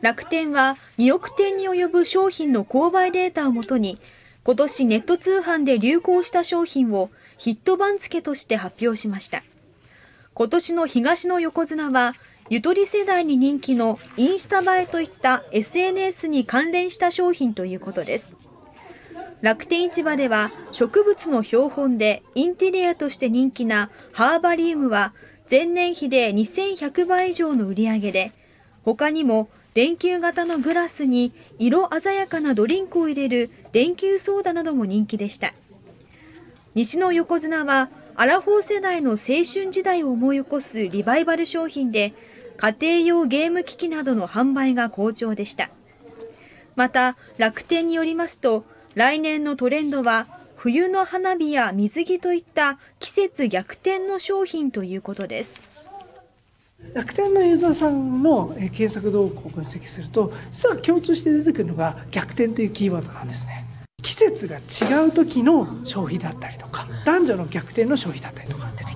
楽天は2億点に及ぶ商品の購買データをもとに、今年ネット通販で流行した商品をヒット番付として発表しました。今年の東の横綱は、ゆとり世代に人気のインスタ映えといった SNS に関連した商品ということです。楽天市場では植物の標本でインテリアとして人気なハーバリウムは前年比で2100倍以上の売り上げで、他にも電球型のグラスに色鮮やかなドリンクを入れる電球ソーダなども人気でした。西の横綱は、アラフォー世代の青春時代を思い起こすリバイバル商品で、家庭用ゲーム機器などの販売が好調でした。また、楽天によりますと、来年のトレンドは、冬の花火や水着といった季節逆転の商品ということです。楽天のユーザーさんの検索動向を分析すると、実は共通して出てくるのが逆転というキーワードなんですね。季節が違う時の消費だったりとか、男女の逆転の消費だったりとか出てきて